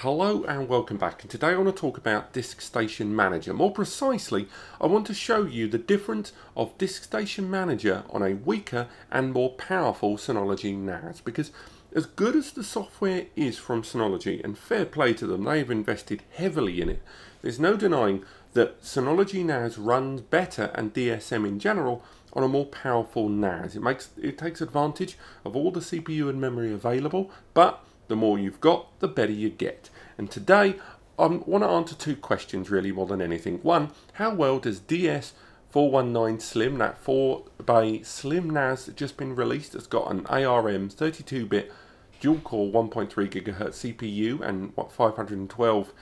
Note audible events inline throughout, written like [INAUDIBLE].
Hello and welcome back and today I want to talk about DiskStation Manager. More precisely, I want to show you the difference of DiskStation Manager on a weaker and more powerful Synology NAS because as good as the software is from Synology and fair play to them, they've invested heavily in it, there's no denying that Synology NAS runs better and DSM in general on a more powerful NAS. It makes it takes advantage of all the CPU and memory available, but the more you've got, the better you get. And today, I want to answer two questions really more than anything. One, how well does DS419 Slim, that 4 bay Slim NAS just been released, it's got an ARM 32-bit dual-core 1.3 gigahertz CPU and what 512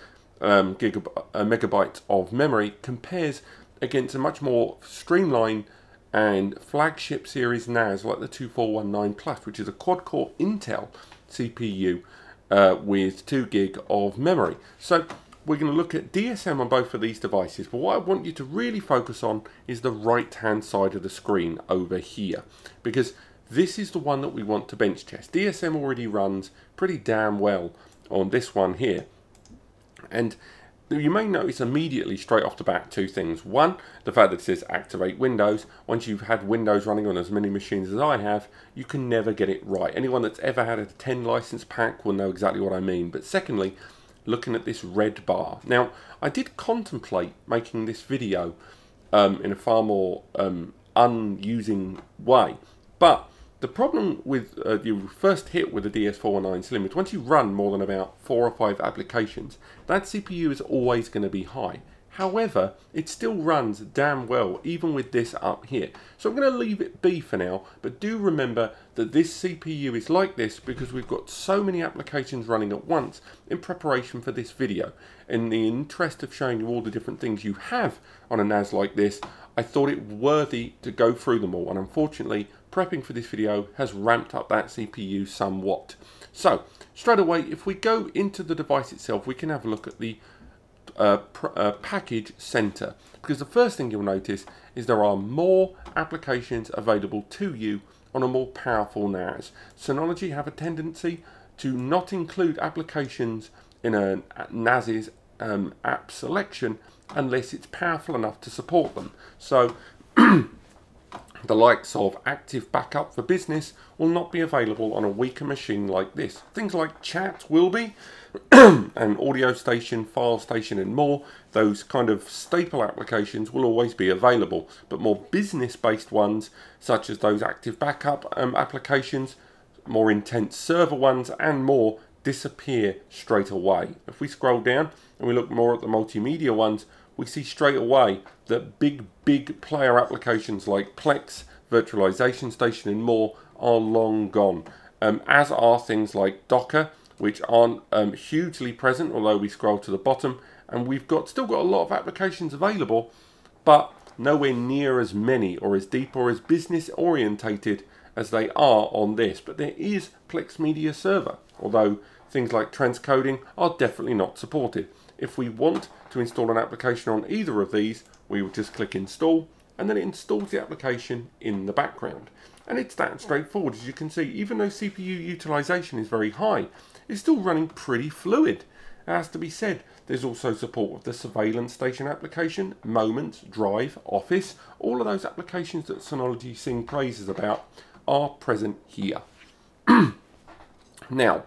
um, gigab- uh, megabytes of memory compares against a much more streamlined and flagship series NAS like the 2419 Plus, which is a quad-core Intel CPU uh, with 2 gig of memory. So we're going to look at DSM on both of these devices, but what I want you to really focus on is the right hand side of the screen over here, because this is the one that we want to bench test. DSM already runs pretty damn well on this one here. And you may notice immediately straight off the bat two things. One, the fact that it says activate Windows. Once you've had Windows running on as many machines as I have, you can never get it right. Anyone that's ever had a 10 license pack will know exactly what I mean. But secondly, looking at this red bar. Now, I did contemplate making this video um, in a far more um, unusing way, but the problem with uh, your first hit with the DS419 Slim is once you run more than about four or five applications, that CPU is always going to be high. However, it still runs damn well, even with this up here. So I'm going to leave it be for now, but do remember that this CPU is like this because we've got so many applications running at once in preparation for this video. In the interest of showing you all the different things you have on a NAS like this, I thought it worthy to go through them all, and unfortunately, prepping for this video has ramped up that CPU somewhat. So, straight away, if we go into the device itself, we can have a look at the uh, uh, package center. Because the first thing you'll notice is there are more applications available to you on a more powerful NAS. Synology have a tendency to not include applications in a NAS's um, app selection unless it's powerful enough to support them. So [CLEARS THROAT] the likes of active backup for business will not be available on a weaker machine like this. Things like chat will be, [CLEARS THROAT] and audio station, file station and more, those kind of staple applications will always be available. But more business based ones, such as those active backup um, applications, more intense server ones and more disappear straight away. If we scroll down and we look more at the multimedia ones, we see straight away that big, big player applications like Plex, Virtualization Station and more are long gone. Um, as are things like Docker, which aren't um, hugely present, although we scroll to the bottom, and we've got still got a lot of applications available, but nowhere near as many or as deep or as business orientated as they are on this. But there is Plex Media Server, although things like transcoding are definitely not supported. If we want to install an application on either of these, we will just click install and then it installs the application in the background. And it's that straightforward as you can see, even though CPU utilization is very high, it's still running pretty fluid. It has to be said, there's also support of the surveillance station application, Moments, Drive, Office, all of those applications that Synology sing praises about are present here. [CLEARS THROAT] now,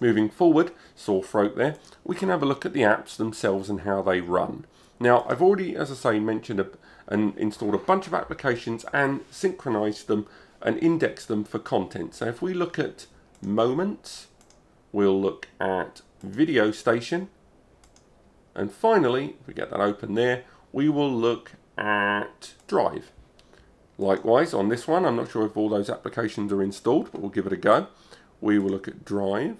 Moving forward, sore throat there, we can have a look at the apps themselves and how they run. Now, I've already, as I say, mentioned a, and installed a bunch of applications and synchronized them and indexed them for content. So if we look at Moments, we'll look at Video Station, and finally, if we get that open there, we will look at Drive. Likewise, on this one, I'm not sure if all those applications are installed, but we'll give it a go. We will look at Drive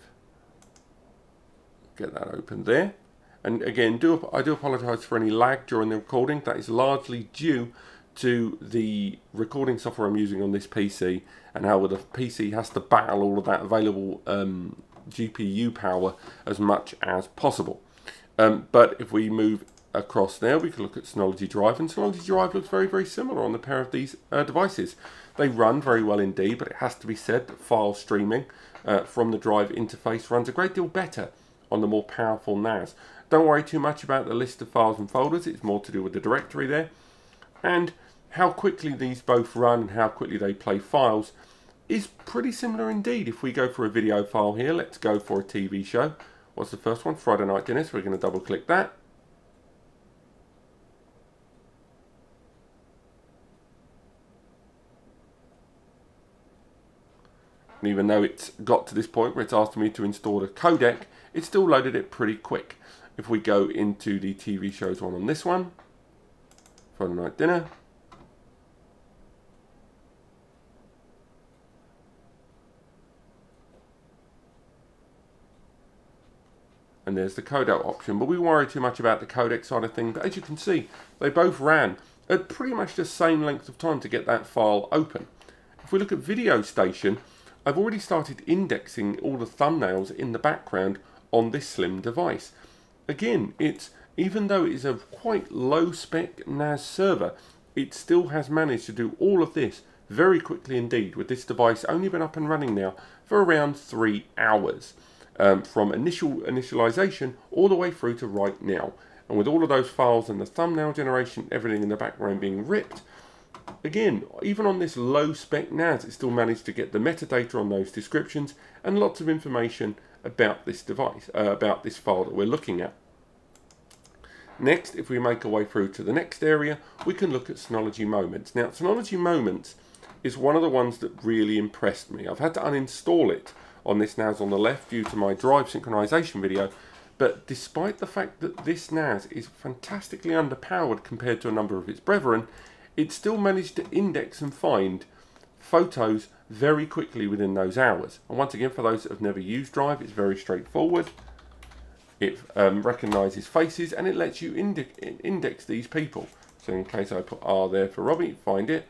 get that open there. And again, do I do apologise for any lag during the recording. That is largely due to the recording software I'm using on this PC and how the PC has to battle all of that available um, GPU power as much as possible. Um, but if we move across there, we can look at Synology Drive, and Synology Drive looks very, very similar on the pair of these uh, devices. They run very well indeed, but it has to be said that file streaming uh, from the Drive interface runs a great deal better on the more powerful NAS. Don't worry too much about the list of files and folders, it's more to do with the directory there. And how quickly these both run and how quickly they play files is pretty similar indeed. If we go for a video file here, let's go for a TV show. What's the first one? Friday Night Dinner, we're going to double click that. And even though it's got to this point where it's asking me to install a codec, it still loaded it pretty quick. If we go into the TV shows one on this one, Friday Night Dinner, and there's the codec option. But we worry too much about the codec side of things. But as you can see, they both ran at pretty much the same length of time to get that file open. If we look at Video Station, I've already started indexing all the thumbnails in the background on this slim device. Again, it's even though it is a quite low spec NAS server, it still has managed to do all of this very quickly indeed with this device only been up and running now for around three hours um, from initial initialization all the way through to right now. And with all of those files and the thumbnail generation, everything in the background being ripped, again, even on this low spec NAS, it still managed to get the metadata on those descriptions and lots of information about this device, uh, about this file that we're looking at. Next, if we make our way through to the next area, we can look at Synology Moments. Now, Synology Moments is one of the ones that really impressed me. I've had to uninstall it on this NAS on the left due to my drive synchronization video, but despite the fact that this NAS is fantastically underpowered compared to a number of its brethren, it still managed to index and find photos very quickly within those hours. And once again, for those that have never used Drive, it's very straightforward. It um, recognizes faces and it lets you inde index these people. So in case I put R there for Robbie, find it,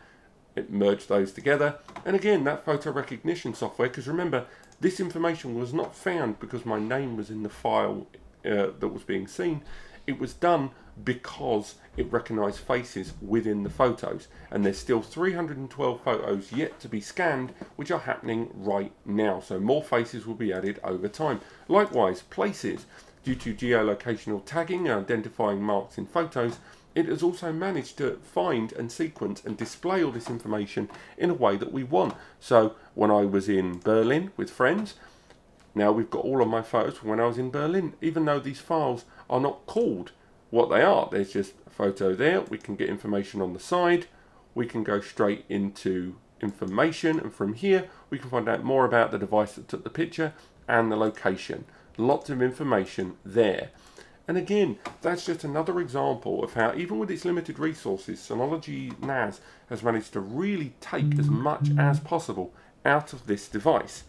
it merged those together. And again, that photo recognition software, because remember, this information was not found because my name was in the file uh, that was being seen. It was done because it recognized faces within the photos. And there's still 312 photos yet to be scanned which are happening right now. So more faces will be added over time. Likewise places. Due to geolocational tagging and identifying marks in photos it has also managed to find and sequence and display all this information in a way that we want. So when I was in Berlin with friends now we've got all of my photos from when I was in Berlin even though these files are not called what they are. There's just a photo there. We can get information on the side. We can go straight into information and from here we can find out more about the device that took the picture and the location. Lots of information there. And again, that's just another example of how, even with its limited resources, Synology NAS has managed to really take as much as possible out of this device.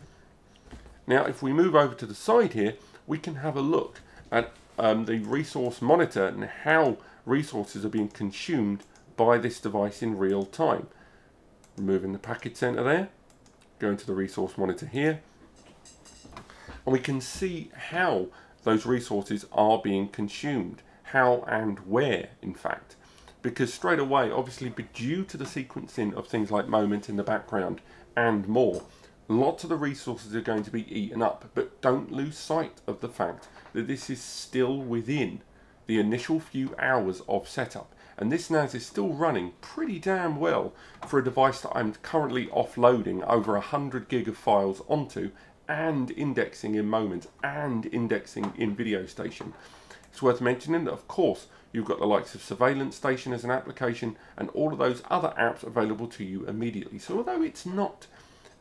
Now, if we move over to the side here, we can have a look at um, the resource monitor and how resources are being consumed by this device in real time. Removing the package center there, going to the resource monitor here, and we can see how those resources are being consumed, how and where in fact. Because straight away, obviously due to the sequencing of things like moment in the background and more, lots of the resources are going to be eaten up, but don't lose sight of the fact that this is still within the initial few hours of setup. And this NAS is still running pretty damn well for a device that I'm currently offloading over 100 gig of files onto and indexing in Moment and indexing in Video Station. It's worth mentioning that of course you've got the likes of Surveillance Station as an application and all of those other apps available to you immediately. So although it's not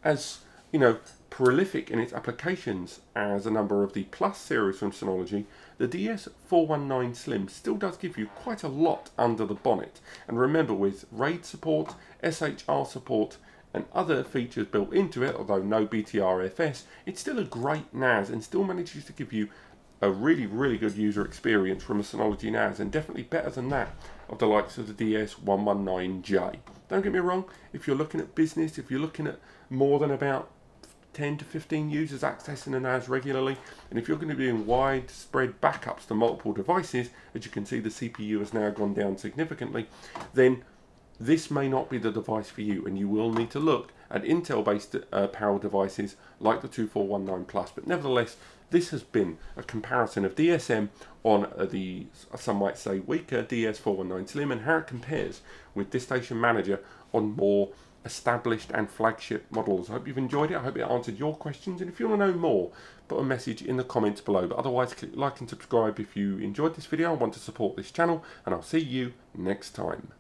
as you know, prolific in its applications as a number of the Plus series from Synology, the DS419 Slim still does give you quite a lot under the bonnet. And remember, with RAID support, SHR support, and other features built into it, although no BTRFS, it's still a great NAS and still manages to give you a really, really good user experience from a Synology NAS, and definitely better than that of the likes of the DS119J. Don't get me wrong, if you're looking at business, if you're looking at more than about 10 to 15 users accessing a NAS regularly. And if you're going to be doing widespread backups to multiple devices, as you can see the CPU has now gone down significantly, then this may not be the device for you and you will need to look at Intel-based uh, power devices like the 2419 Plus. But nevertheless, this has been a comparison of DSM on uh, the, some might say, weaker DS419 Slim and how it compares with DiskStation Manager on more established and flagship models. I hope you've enjoyed it. I hope it answered your questions. And if you want to know more, put a message in the comments below. But otherwise, click like and subscribe if you enjoyed this video and want to support this channel. And I'll see you next time.